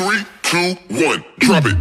Three, two, one, drop it.